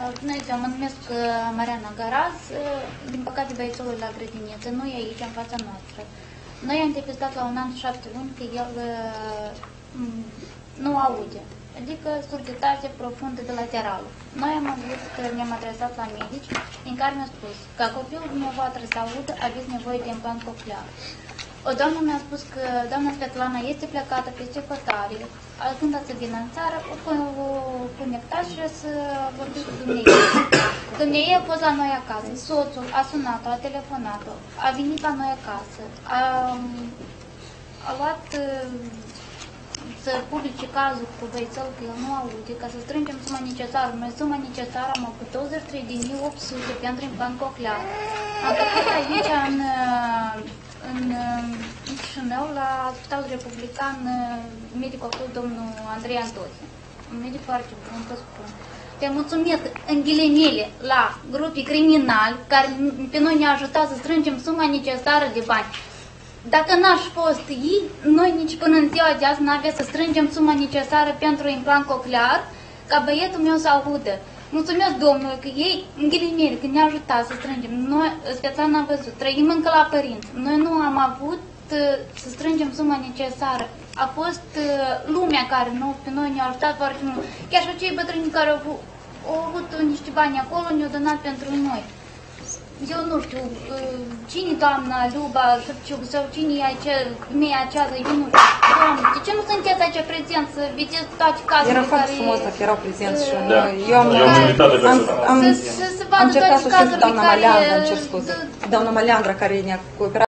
Bună ziua, mă numesc uh, Mariana Garaz. Uh, Din păcate băiețelul la grădiniță, nu e aici, în fața noastră. Noi am depistat la un an și șapte luni că el uh, m, nu aude, adică surditatea profundă de laterală. Noi am avut, uh, ne-am adresat la medici, în care mi-a spus că copilul dumneavoastră să audă, aveți nevoie de implant coclear. O doamnă mi-a spus că doamna Svetlana este plecată peste hotare, când să vină în țară, o, o conectați și să vorbiți cu dumneavoastră. Dumneavoastră a fost la noi acasă, soțul a sunat-o, a telefonat-o, a venit la noi acasă, a, a luat uh, să publice cazul cu băiețel că el nu aude, ca să strângem suma necesară. Noi suma necesară am avut 23.800 pentru implant coclear. Am făcut aici în, în, în Chișinău, la Spitalul Republican, medicul a fost domnul Andrei Antohi. Un medic foarte bun, vă spun. Te mulțumesc în ghilimele la grupii criminali care pe noi ne-au ajutat să strângem suma necesară de bani. Dacă n-aș fost ei, noi nici până în ziua de azi n-avea să strângem suma necesară pentru implant coclear, ca băietul meu să audă. Mulțumesc Domnului că ei, în ghilimele, că ne-a ajutat să strângem. Noi, Svetlana am văzut, trăim încă la părinți. Noi nu am avut uh, să strângem suma necesară. A fost uh, lumea care nu, pe noi ne-a ajutat foarte mult. Chiar și cei bătrâni care au avut, au avut niște bani acolo, ne-au donat pentru noi. Eu nu știu, uh, cine doamna Luba Șăpciuc sau cine e acea, femeia aceasta, eu nu știu. Doamne, de ce nu sunteți aici prezent să vedeți toate cazurile Era foarte care... frumos dacă erau prezenți și Da. eu am, Eu am invitat de am, personal. am, Să- să se vadă am încercat toate să sun cu cazurile doamna care- Maleandra, îmi cer scuze. de- Doamna Maleandra care ne-a cooperat